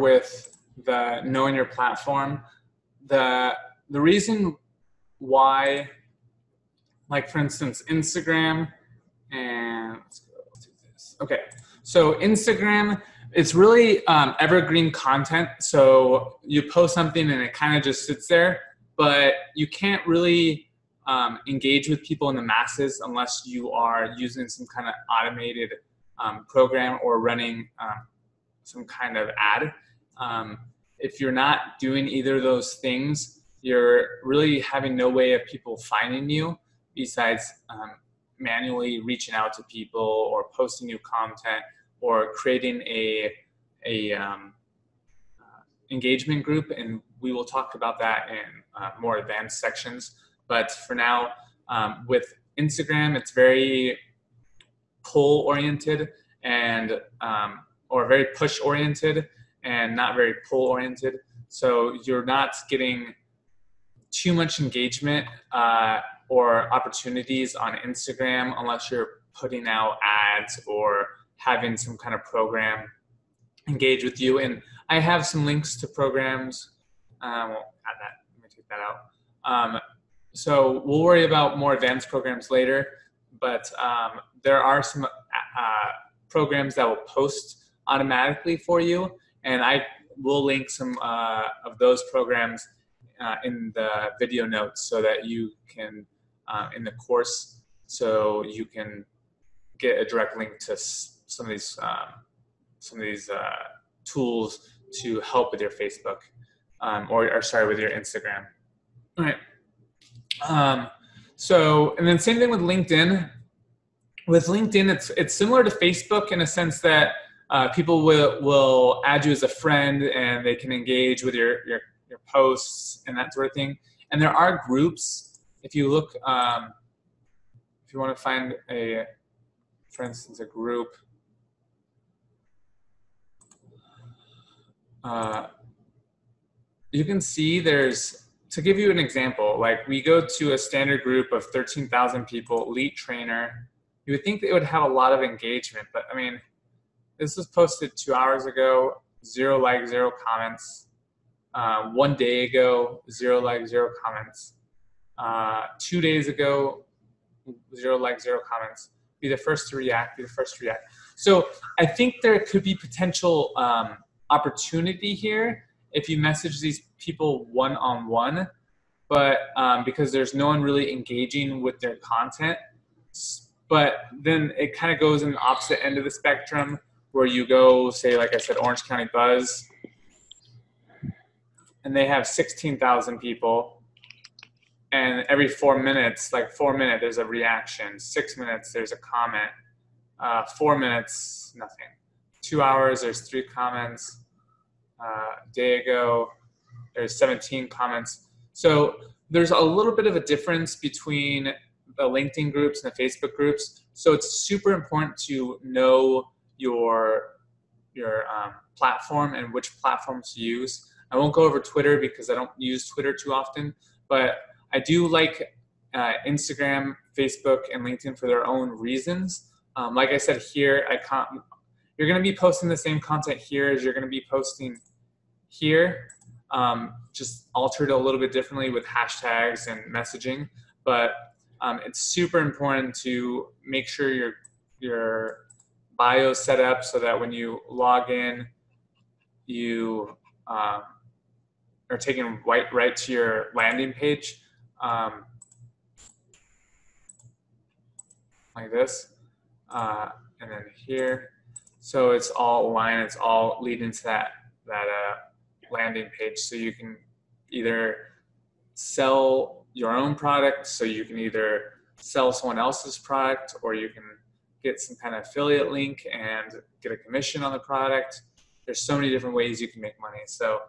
with the knowing your platform. The the reason why, like for instance, Instagram and let's go to this. Okay, so Instagram, it's really um, evergreen content. So you post something and it kind of just sits there, but you can't really um, engage with people in the masses unless you are using some kind of automated um, program or running um, some kind of ad. Um, if you're not doing either of those things, you're really having no way of people finding you besides um, manually reaching out to people or posting new content or creating a, a um, uh, engagement group. And we will talk about that in uh, more advanced sections. But for now, um, with Instagram, it's very pull oriented and um, or very push oriented and not very pull oriented. So you're not getting too much engagement uh, or opportunities on Instagram unless you're putting out ads or having some kind of program engage with you. And I have some links to programs. Um, we'll add that. Let me take that out. Um, so we'll worry about more advanced programs later, but um, there are some uh, programs that will post automatically for you, and I will link some uh, of those programs uh, in the video notes so that you can uh, in the course so you can get a direct link to some of these um, some of these uh, tools to help with your Facebook um, or, or, sorry with your Instagram. All right. Um, so and then same thing with LinkedIn. With LinkedIn, it's it's similar to Facebook in a sense that uh, people will will add you as a friend and they can engage with your your your posts and that sort of thing. And there are groups. If you look, um, if you want to find a, for instance, a group. Uh, you can see there's to give you an example like we go to a standard group of 13,000 people elite trainer you would think they would have a lot of engagement but i mean this was posted two hours ago zero likes zero comments uh, one day ago, zero likes, zero comments. Uh, two days ago, zero likes, zero comments. Be the first to react. Be the first to react. So I think there could be potential um, opportunity here if you message these people one on one, but um, because there's no one really engaging with their content. But then it kind of goes in the opposite end of the spectrum where you go, say, like I said, Orange County Buzz and they have 16,000 people and every four minutes like four minutes there's a reaction. Six minutes there's a comment. Uh, four minutes nothing. Two hours there's three comments. Uh, day ago there's 17 comments. So there's a little bit of a difference between the linkedin groups and the facebook groups. So it's super important to know your your um, platform and which platforms to use I won't go over Twitter because I don't use Twitter too often, but I do like uh, Instagram, Facebook, and LinkedIn for their own reasons. Um, like I said here, I can't, you're going to be posting the same content here as you're going to be posting here, um, just altered a little bit differently with hashtags and messaging. But um, it's super important to make sure your your bio set up so that when you log in, you um, are taken right, right to your landing page um, like this. Uh, and then here. So it's all aligned, it's all leading to that, that uh, landing page. So you can either sell your own product, so you can either sell someone else's product or you can get some kind of affiliate link and get a commission on the product. There's so many different ways you can make money. So